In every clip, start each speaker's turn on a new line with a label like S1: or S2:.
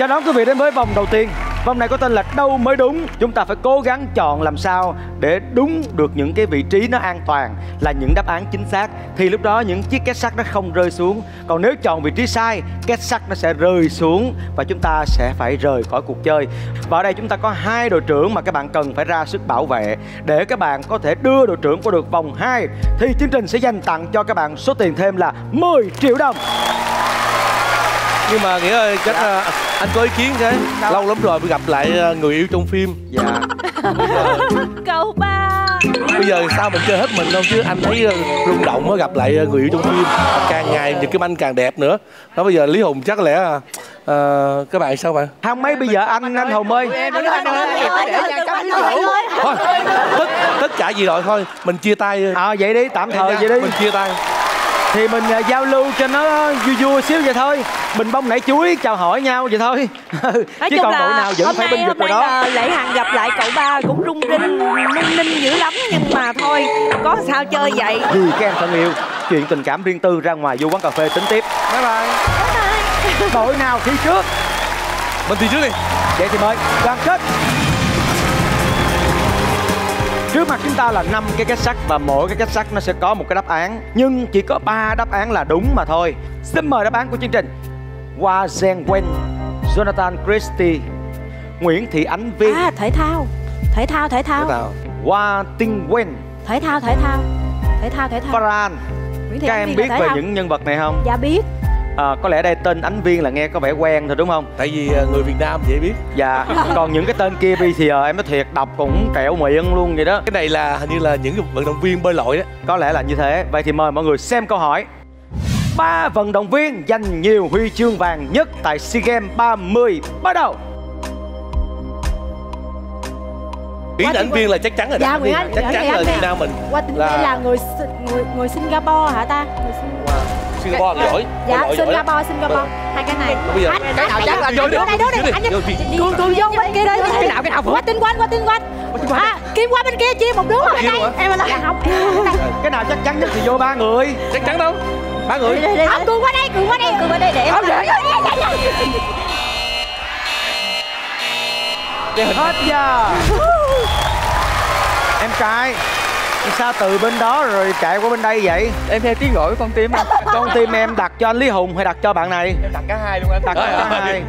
S1: Chào đón quý vị đến với vòng đầu tiên. Vòng này có tên là đâu mới đúng. Chúng ta phải cố gắng chọn làm sao Để đúng được những cái vị trí nó an toàn, Là những đáp án chính xác. Thì lúc đó những chiếc két sắt nó không rơi xuống. Còn nếu chọn vị trí sai, Két sắt nó sẽ rơi xuống Và chúng ta sẽ phải rời khỏi cuộc chơi. Và ở đây chúng ta có hai đội trưởng Mà các bạn cần phải ra sức bảo vệ Để các bạn có thể đưa đội trưởng qua được vòng 2 Thì chương trình sẽ dành tặng cho các bạn số tiền thêm là 10 triệu đồng
S2: nhưng mà nghĩa ơi chắc là anh có ý kiến thế. Lâu lắm rồi mới gặp lại ờ, người yêu trong phim.
S1: Dạ.
S3: Câu ba.
S2: Bây giờ sao mình chơi hết mình đâu chứ anh thấy ờ, rung động mới gặp lại ờ, người yêu trong phim. Càng ngày thì cái anh càng đẹp nữa. Đó bây giờ lý hùng chắc lẽ ờ, các bạn sao bạn
S1: Không mấy bây giờ anh anh Hùng ơi.
S2: Thôi tất tất cả gì rồi thôi mình chia tay.
S1: Ờ vậy đi tạm thời vậy đi.
S2: mình chia tay
S1: Thì mình à, giao lưu cho nó vui vui xíu vậy thôi. Bình bông nảy chuối chào hỏi nhau vậy thôi.
S3: Nói
S1: Chứ
S3: chung
S1: còn
S3: là
S1: đội nào vẫn
S3: hôm
S1: phải
S3: nay,
S1: binh vực
S3: hôm
S1: rồi
S3: nay
S1: đó.
S3: là Lệ Hằng gặp lại cậu ba cũng rung rinh, nung ninh dữ lắm Nhưng mà thôi, có sao chơi vậy.
S1: Vì các em thân yêu Chuyện tình cảm riêng tư ra ngoài vô quán cà phê tính tiếp. Bye bye. Đội nào thi trước?
S2: Mình thì trước đi.
S1: Vậy thì mời đoàn kết Trước mặt chúng ta là năm cái két sắt và mỗi cái két sắt nó sẽ có một cái đáp án. Nhưng chỉ có 3 đáp án là đúng mà thôi. Xin mời đáp án của chương trình. Hoa Zeng Wen, Jonathan Christie, Nguyễn Thị Ánh Viên,
S3: À, thể thao. Thể thao, thể thao.
S1: Hoa Tinh Wen,
S3: Thể thao, thể thao. Thể thao, thể thao. Thị
S1: Các em biết
S3: thể
S1: về
S3: thao.
S1: những nhân vật này không?
S3: Dạ biết
S1: À, có lẽ đây tên Ánh Viên là nghe có vẻ quen thôi đúng không?
S2: tại vì ờ, người việt nam dễ biết
S1: Dạ. Còn những cái tên kia bây giờ em nói thiệt đọc cũng trẹo miệng luôn vậy đó.
S2: cái này là hình như là những vận động viên bơi lội đó
S1: Có lẽ là như thế. Vậy thì mời mọi người xem câu hỏi. Ba vận động viên giành nhiều huy chương vàng nhất tại SEA Games 30 bắt đầu.
S2: Nguyễn Ảnh Viên là chắc chắn rồi đó
S3: Dạ, Nguyễn
S2: chắc chắn là. Việt Nam mình
S3: Qua tình
S2: Là-
S3: là, là người, người người Singapore hả ta? Người Sing-
S2: Singapore giỏi
S3: Dạ,
S2: bơi lội giỏi.
S3: Singapore, Singapore Hai cái này.
S2: Bây giờ
S3: Anh,
S2: cái nào chắc là
S3: anh,
S2: vô
S3: đây, vô
S2: vô
S3: đây,
S2: đi,
S3: anh
S2: vô
S3: cường vô bên kia đây Cái nào, cái nào Qua tin quanh, qua tin quanh. À, Kim qua bên kia chia một đứa ở
S2: Kia
S3: đây.
S2: luôn hả?
S3: Em là dạ, không
S1: Cái nào chắc chắn nhất thì vô ba người.
S2: chắc chắn đâu. Ba người.
S3: Không, Cường qua đây, Cường qua đây. Cường qua đây để em
S1: Hết giờ. em trai sao từ bên đó rồi chạy qua bên đây vậy?
S4: em theo tiếng gọi của con tim anh
S1: Con tim em đặt cho anh Lý Hùng hay đặt cho bạn này?
S4: đặt cả hai luôn anh
S1: Đặt cả hai.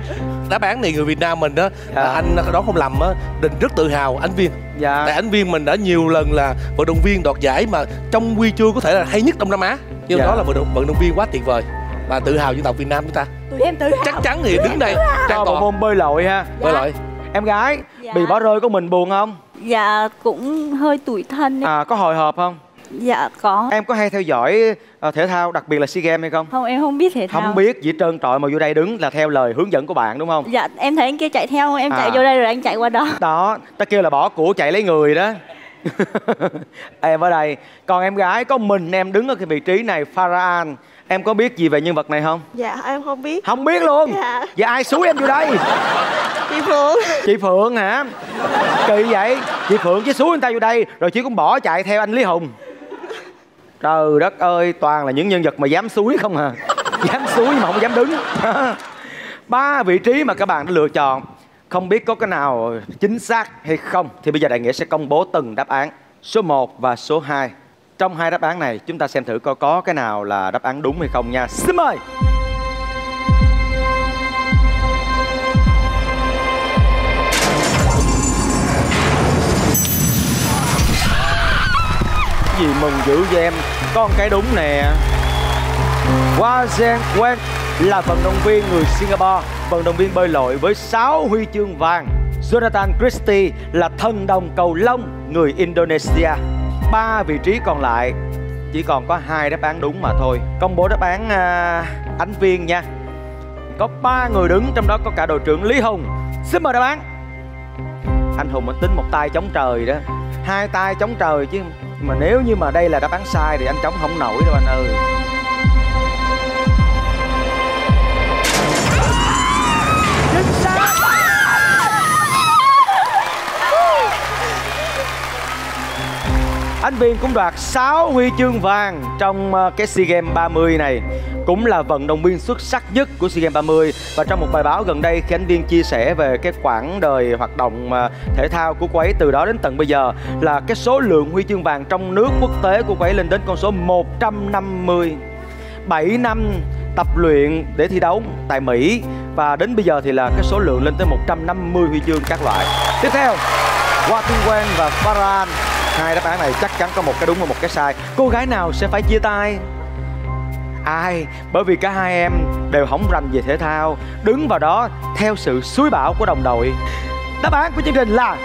S2: đáp án này người Việt Nam mình đó
S1: Dạ.
S2: à, anh đó không lầm á đình rất tự hào Ánh Viên
S1: Dạ.
S2: tại Ánh Viên mình đã nhiều lần là vận động viên đoạt giải mà trong huy chương có thể là hay nhất Đông Nam Á nhưng
S1: Dạ.
S2: đó là vận động vận động viên quá tuyệt vời và tự hào dân tộc Việt Nam chúng ta
S3: Tụi em tự
S2: chắc chắn thì đứng đây trang
S1: bộ
S2: tòa
S1: môn bơi lội ha.
S2: bơi lội
S1: Em gái,
S3: Dạ.
S1: bị bỏ rơi của mình buồn không?
S5: Dạ cũng hơi tủi thân ấy.
S1: À, có hồi hộp không?
S5: Dạ có
S1: Em có hay theo dõi ờ, thể thao, đặc biệt là SEA Games hay không?
S5: Không em không biết thể thao
S1: Không biết, chỉ trơn trọi mà vô đây đứng là theo lời hướng dẫn của bạn đúng không?
S5: Dạ em thấy anh kia chạy theo Em
S1: À.
S5: chạy vô đây rồi anh chạy qua đó
S1: Đó, ta kêu là bỏ của chạy lấy người đó Em ở đây. Còn em gái có mình em đứng ở cái vị trí này Farhan. Em có biết gì về nhân vật này không?
S6: Dạ em không biết.
S1: Không biết luôn?
S6: Dạ.
S1: Vậy ai xúi em vô đây?
S6: Chị Phượng.
S1: Chị Phượng hả? Kỳ vậy. Chị Phượng chứ xúi người ta vô đây Rồi chị cũng bỏ chạy theo anh Lý Hùng. Trời đất ơi Toàn là những nhân vật mà dám xúi không à. Dám xúi mà không dám đứng. Ba vị trí mà các bạn đã lựa chọn không biết có cái nào chính xác hay không Thì bây giờ Đại Nghĩa sẽ công bố từng đáp án, Số 1 và số 2 Trong hai đáp án này, Chúng ta xem thử coi có cái nào là đáp án đúng hay không nha. Xin mời! Gì mừng dữ với em? Có một cái đúng nè. Hoa Zeng quen là vận động viên người Singapore vận động viên bơi lội với 6 huy chương vàng. Jonathan Christie là thần đồng cầu lông người Indonesia. Ba vị trí còn lại chỉ còn có hai đáp án đúng mà thôi. Công bố đáp án à, ánh viên nha. Có ba người đứng trong đó có cả đội trưởng Lý Hùng. Xin mời đáp án. Anh Hùng anh tính một tay chống trời đó. Hai tay chống trời chứ mà nếu như mà đây là đáp án sai thì anh chống không nổi đâu anh ơi. Anh Viên cũng đoạt 6 huy chương vàng trong ờ, cái SEA Games 30 này. Cũng là vận động viên xuất sắc nhất của SEA Games 30 và trong một bài báo gần đây khi anh Viên chia sẻ về cái quãng đời hoạt động ờ, thể thao của cô ấy từ đó đến tận bây giờ là cái số lượng huy chương vàng trong nước quốc tế của cô ấy lên đến con số 150 7 năm tập luyện để thi đấu tại Mỹ. Và đến bây giờ thì là cái số lượng lên tới 150 huy chương các loại. Tiếp theo, Hoa Tiên Quen và Farhan hai đáp án này chắc chắn có một cái đúng và một cái sai. Cô gái nào sẽ phải chia tay? Ai? Bởi vì cả hai em đều hỏng rành về thể thao, đứng vào đó theo sự suối bảo của đồng đội. Đáp án của chương trình là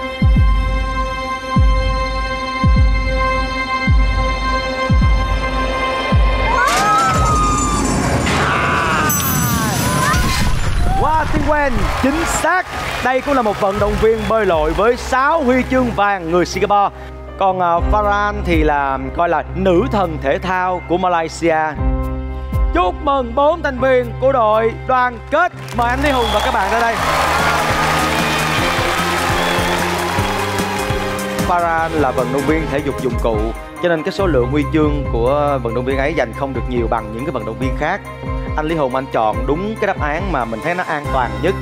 S1: Quen chính xác Đây cũng là một vận động viên bơi lội với 6 huy chương vàng người Singapore còn à, Farhan thì là, coi là nữ thần thể thao của Malaysia. Chúc mừng bốn thành viên của đội đoàn kết. Mời anh Lý Hùng và các bạn ra đây. Farhan là vận động viên thể dục dụng cụ, cho nên cái số lượng huy chương của vận động viên ấy dành không được nhiều bằng những cái vận động viên khác. Anh Lý Hùng, anh chọn đúng cái đáp án mà mình thấy nó an toàn nhất.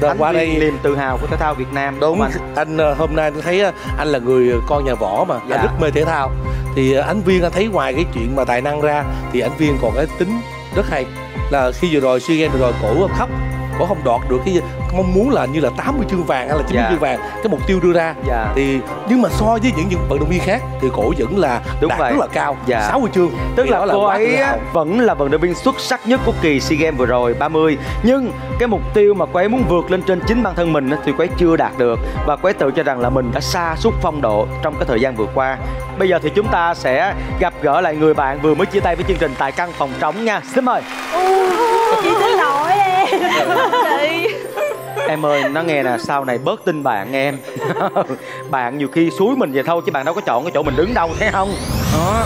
S2: Rồi,
S1: Ánh
S2: qua đây
S1: niềm tự hào của thể thao Việt Nam.
S2: Đúng
S1: anh
S2: anh ờ, hôm nay tôi thấy ờ, anh là người con nhà võ mà
S1: Dạ.
S2: anh rất mê thể thao. Thì ờ, anh viên anh thấy ngoài cái chuyện mà tài năng ra thì anh viên còn cái tính rất hay. Là khi vừa rồi sea games rồi cổ khóc cổ không đoạt được. Cái mong muốn là như là 80 chương vàng hay là 90
S1: Dạ.
S2: chương vàng cái mục tiêu đưa ra.
S1: Dạ.
S2: thì nhưng mà so với những, những vận động viên khác thì cổ vẫn là
S1: Đúng
S2: đạt
S1: vậy.
S2: rất là cao
S1: Dạ.
S2: 60 chương.
S1: Tức là
S2: đó
S1: cô ấy vẫn là vận động viên xuất sắc nhất của kỳ SEA Games vừa rồi 30 Nhưng cái mục tiêu mà cô ấy muốn vượt lên trên chính bản thân mình thì cô ấy chưa đạt được. Và cô ấy tự cho rằng là mình đã xa suốt phong độ trong cái thời gian vừa qua. Bây giờ thì chúng ta sẽ gặp gỡ lại người bạn vừa mới chia tay với chương trình tại căn phòng trống nha. Xin mời.
S5: Chị em
S1: ơi, nó nghe nè, sau này bớt tin bạn em. Bạn nhiều khi suối mình vậy thôi chứ bạn đâu có chọn cái chỗ mình đứng đâu thấy không? Đó.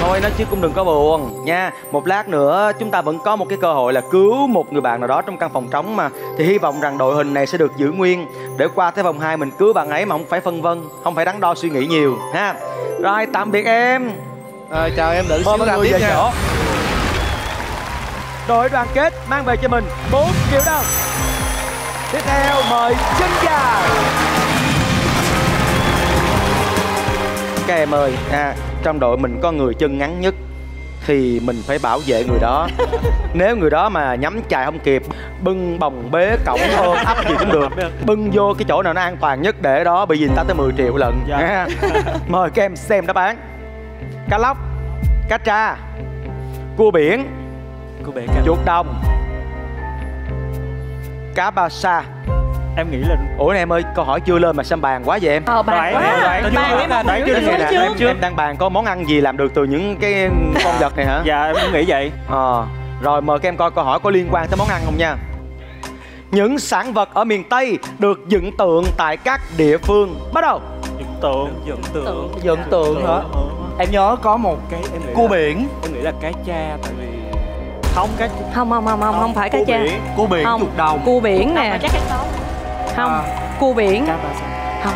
S1: Thôi nói chứ cũng đừng có buồn nha. Một lát nữa chúng ta vẫn có một cái cơ hội là cứu một người bạn nào đó trong căn phòng trống mà. Thì hy vọng rằng đội hình này sẽ được giữ nguyên. Để qua tới vòng 2 mình cứu bạn ấy mà không phải phân vân Không phải đắn đo suy nghĩ nhiều ha. Rồi tạm biệt em.
S2: Ờ, chào em đợi xíu ra tiếp
S1: về
S2: nha.
S1: chỗ Đội đoàn kết mang về cho mình 4 triệu đồng. Tiếp theo mời chân dài Các em ơi à, Trong đội mình có người chân ngắn nhất Thì mình phải bảo vệ người đó. Nếu người đó mà nhắm chài không kịp Bưng bồng bế cổng ôm ấp gì cũng được. Bưng vô cái chỗ nào nó an toàn nhất Để đó bị gì ta tới 10 triệu lần nha. Mời các em xem đáp án. Cá lóc Cá tra Cua biển
S4: Cô bé ca
S1: chuột đồng cá ba sa.
S4: Em nghĩ là
S1: ủa này em ơi câu hỏi chưa lên mà xăm bàn quá vậy em?
S3: Ờ bàn quá. Bàn em
S4: đoán,
S3: không
S4: đoán
S3: hiểu
S4: trước nè,
S3: chưa?
S4: em
S1: em đang bàn có món ăn gì làm được từ những cái con vật này hả?
S4: Dạ em cũng nghĩ vậy.
S1: Ờ rồi mời các em coi câu hỏi có liên quan tới món ăn không nha. Những sản vật ở miền Tây được dựng tượng tại các địa phương. Bắt đầu.
S4: Dựng tượng. Dựng tượng.
S7: Dựng tượng hả? Em nhớ có một
S4: Cái em nghĩ
S7: cua
S4: là-
S7: biển.
S4: Em nghĩ là cá cha tại vì Không cá
S3: Không không không không không phải cá cha
S4: biển,
S7: Cua biển
S3: Không.
S7: chuột đồng.
S3: Cua biển nè.
S5: cái
S3: Không Cua biển.
S4: Sa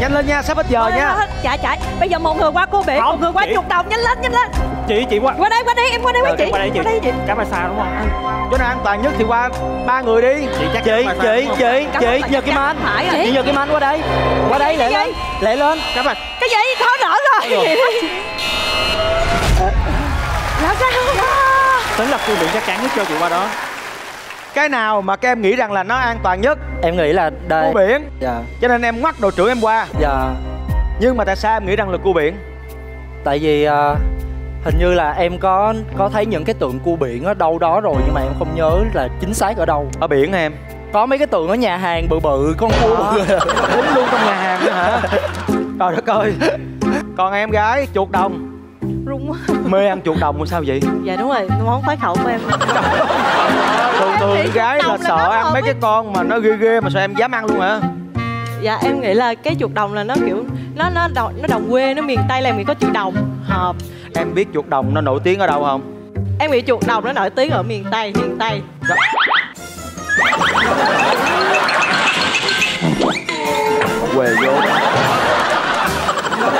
S1: nhanh lên nha sắp hết giờ nha.
S3: Chạy chạy. Bây giờ một người qua cua biển
S4: Không,
S3: Một người qua
S4: chị.
S3: chuột đồng. Nhanh lên nhanh lên.
S4: Chị chị qua.
S3: Qua đây qua đây em qua đây với
S4: Ờ,
S3: chị.
S4: qua đây chị.
S3: Qua đây chị.
S4: Cá ba sa đúng không?
S1: Chỗ nào an toàn nhất thì qua ba người đi.
S4: Chị chắc
S7: Chị, chị,
S4: không?
S7: chị, chị, nhờ Kim Anh. Chị nhờ Kim Anh qua đây. Qua đây, lẹ
S3: Cái
S7: lên? Lẹ lên.
S4: Cá ba
S3: Cái gì? Khó đỡ rồi Cái gì đó Làm sao
S4: Tính là cua biển chắc chắn nhất cho chị qua đó.
S1: Cái nào mà các em nghĩ rằng là nó an toàn nhất?
S7: Em nghĩ là đây.
S1: Cua biển.
S7: Dạ,
S1: cho nên em ngoắt đội trưởng em qua.
S7: Dạ.
S1: Nhưng mà tại sao em nghĩ rằng là cua biển?
S7: Tại vì à, hình như là em có có thấy những cái tượng cua biển ở đâu đó rồi Nhưng mà em không nhớ là chính xác ở đâu.
S1: Ở biển em?
S7: Có mấy cái tượng ở nhà hàng bự bự con cua bự
S1: Đúng luôn trong nhà hàng hả? Trời đất ơi. Còn em gái chuột đồng.
S6: Rung quá
S1: mê ăn chuột đồng sao vậy?
S6: Dạ đúng rồi Món khoái khẩu của em.
S1: Thường thường gái
S6: chuột
S1: là
S6: là
S1: sợ ăn mấy cái con mà nó ghê ghê mà sao em dám ăn luôn hả?
S6: Dạ em nghĩ là cái chuột đồng là nó kiểu Nó nó đồng, nó đồng quê Nó miền Tây làm gì có chữ đồng Hợp.
S1: Em biết chuột đồng nó nổi tiếng ở đâu không?
S6: Em nghĩ chuột đồng nó nổi tiếng ở miền Tây Miền Tây.
S1: Quề vô.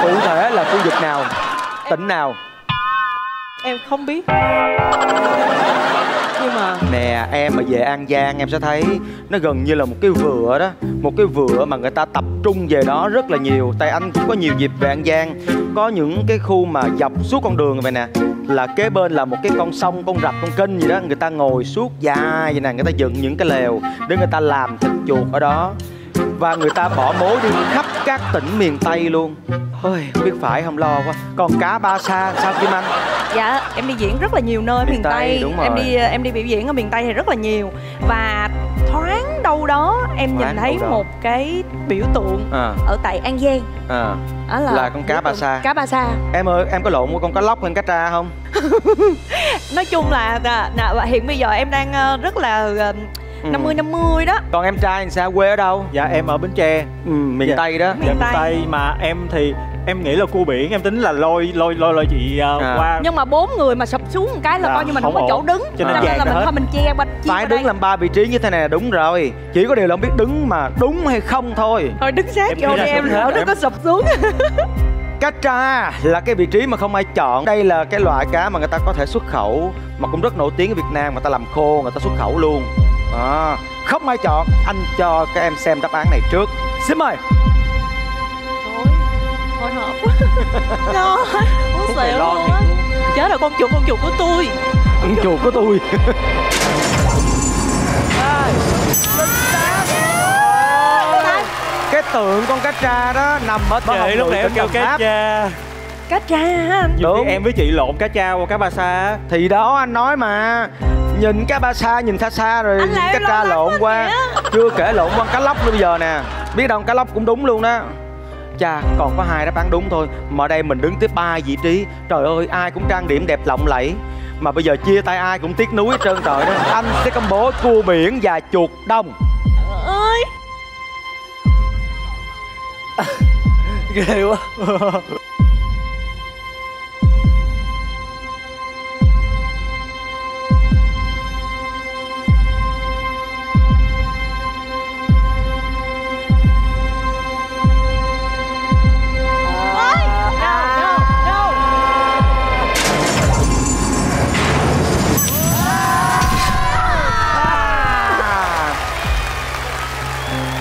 S1: Cụ thể là khu vực nào? Tỉnh nào
S6: em không biết. Nhưng mà
S1: Nè em mà về An Giang em sẽ thấy Nó gần như là một cái vựa đó. Một cái vựa mà người ta tập trung về đó rất là nhiều. Tại anh cũng có nhiều dịp về An Giang. Có những cái khu mà dọc suốt con đường vậy nè. Là kế bên là một cái con sông, con rạch, con kênh gì đó. Người ta ngồi suốt dài vậy nè. Người ta dựng những cái lều Để người ta làm thịt chuột ở đó và người ta bỏ mối đi khắp các tỉnh miền Tây luôn Ôi, không biết phải không lo quá Còn cá ba sa, sao Kim Anh?
S3: Dạ, em đi diễn rất là nhiều nơi
S1: Miền
S3: miền
S1: Tây,
S3: Tây.
S1: đúng
S3: Em
S1: rồi.
S3: đi em đi biểu diễn ở miền Tây thì rất là nhiều và thoáng đâu đó em
S1: Thoáng
S3: nhìn thấy một cái biểu tượng
S1: À,
S3: ở tại An Giang.
S1: à
S3: Đó là,
S1: Là con cá ba sa.
S3: Cá ba sa.
S1: Em ơi, em có lộn qua con cá lóc hay cá tra không?
S3: Nói chung là là- là hiện bây giờ em đang ờ, rất là ờ. 50 50 đó.
S1: Còn em trai thì sao? Quê ở đâu?
S4: Dạ em ở Bến Tre
S1: Ừ, miền
S4: Dạ.
S1: Tây đó
S3: Miền
S4: Dạ miền
S3: Tây.
S4: Tây mà em thì em nghĩ là cua biển em tính là lôi lôi lôi lôi chị uh,
S1: À.
S4: qua
S3: Nhưng mà bốn người mà sập xuống một cái là
S4: Dạ,
S3: coi như mình không,
S4: không
S3: có chỗ đứng.
S4: Cho nên dàn
S3: nên là mình
S4: hết.
S3: thôi mình che chia
S1: Phải đứng
S3: đây.
S1: làm ba vị trí như thế này là đúng rồi Chỉ có điều là không biết đứng mà đúng hay không thôi
S3: Thôi đứng sát
S4: Em
S3: vô
S4: nghĩ
S3: đi
S4: là
S3: em lỡ nó
S4: em-
S3: có sập xuống.
S1: Cá tra là cái vị trí mà không ai chọn Đây là cái loại cá mà người ta có thể xuất khẩu Mà cũng rất nổi tiếng ở Việt Nam Người ta làm khô, người ta xuất khẩu luôn à, Không ai chọn Anh cho các em xem đáp án này trước. Xin mời.
S6: Thôi hồi hộp quá. Lo
S4: phải
S6: xỉu
S4: lo
S6: luôn á. chết rồi con chuột con chuột của tôi.
S1: Con chuột của tôi. Cái tượng con cá tra đó nằm ở
S4: chị lúc nãy em kêu cá cha
S3: Cá tra
S1: Đúng.
S4: em với chị lộn cá cha qua cá ba sa
S1: Thì đó anh nói mà Nhìn cá ba sa nhìn xa xa rồi cá tra lộn
S3: quá
S1: qua Chưa kể lộn qua cá lóc bây giờ nè. Biết đâu cá lóc cũng đúng luôn đó. Chà còn có hai đáp án đúng thôi. Mà đây mình đứng tới ba vị trí. Trời ơi ai cũng trang điểm đẹp lộng lẫy. Mà bây giờ chia tay ai cũng tiếc nuối hết trơn trời đó. Anh sẽ công bố cua biển và chuột đông.
S6: Ơi
S7: ghê quá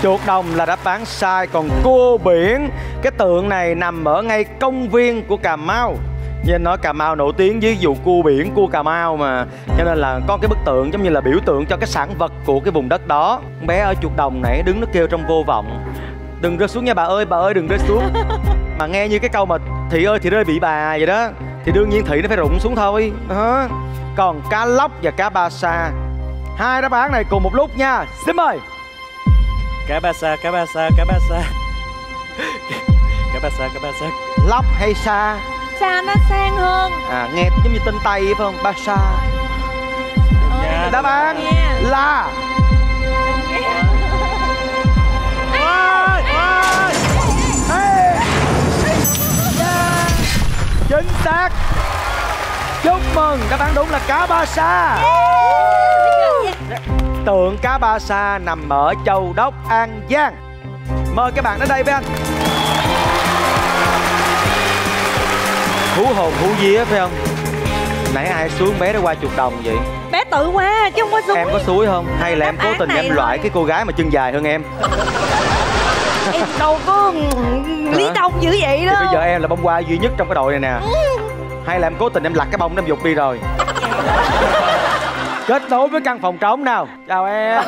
S1: Chuột đồng là đáp án sai. Còn cua biển Cái tượng này nằm ở ngay công viên của Cà Mau. Anh nói Cà Mau nổi tiếng với vụ cua biển, cua Cà Mau mà. Cho nên là có cái bức tượng giống như là biểu tượng cho cái sản vật của cái vùng đất đó. Con bé ở chuột đồng nãy đứng nó kêu trong vô vọng. Đừng rơi xuống nha bà ơi, bà ơi đừng rơi xuống. Mà nghe như cái câu mà Thị ơi thì rơi bị bà vậy đó Thì đương nhiên Thị nó phải rụng xuống thôi. Đó. Còn cá lóc và cá ba sa. Hai đáp án này cùng một lúc nha. Xin mời
S4: cá ba sa cá ba sa cá ba sa. Cá ba sa cá ba sa.
S1: Lóc hay sa?
S3: Sa nó sang hơn.
S1: à nghe giống như tên tây phải không? Ba sa.
S4: Dạ.
S1: đáp án
S3: Nghe.
S1: là! Yeah! chính xác. Chúc mừng. Đáp án đúng là cá ba sa tượng cá ba sa nằm ở châu đốc an giang. Mời các bạn đến đây với anh. Hú hồn hú vía phải không? Nãy ai xuống bé đã qua chuột đồng vậy?
S3: Bé tự qua chứ không có xuống.
S1: em có suối không? Hay là em cố tình em
S3: thôi.
S1: loại cái cô gái mà chân dài hơn em?
S3: Em đâu có lý đông dữ vậy
S1: thì
S3: đâu.
S1: bây giờ em là bông hoa duy nhất trong cái đội này nè. Hay là em cố tình em lặt cái bông em dục đi rồi kết nối với căn phòng trống nào. Chào em.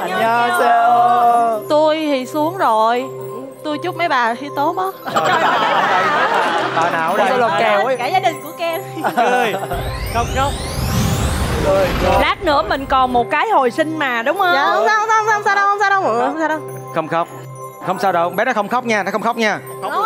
S7: Anh nhớ. Sao?
S6: Tôi thì xuống rồi. Tôi chúc mấy bà thi tốt á.
S1: Bà nào đây?
S7: Là kèo ấy?
S6: Cả gia đình của kem
S4: cười không không
S3: lát nữa mình còn một cái hồi sinh mà đúng không?
S6: Dạ không sao không sao không sao đâu không sao đâu không sao đâu.
S1: Không không sao đâu. Bé nó không khóc nha nó không khóc nha.
S6: Không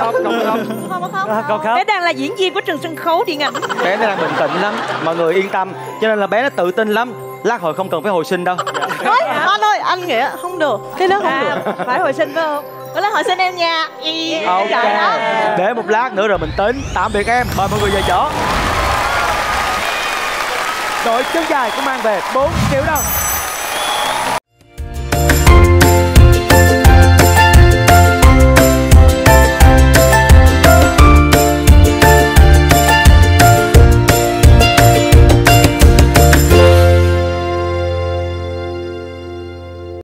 S6: khóc
S1: không không. Khóc
S6: không không
S4: À, khóc
S3: Bé đang là diễn viên của trường sân khấu điện ảnh.
S1: bé nó đang bình tĩnh lắm mọi người yên tâm. Cho nên là bé nó tự tin lắm. Lát hồi không cần phải hồi sinh đâu.
S6: Thôi anh ơi anh nghĩ không được. Cái đó không được.
S3: À, phải hồi sinh phải không?
S6: có lẽ hỏi xin em nha. Ý,
S1: ok. để một lát nữa rồi mình tính. Tạm biệt em. Mời mọi người về chỗ. Đội chân dài cũng mang về 4 triệu đồng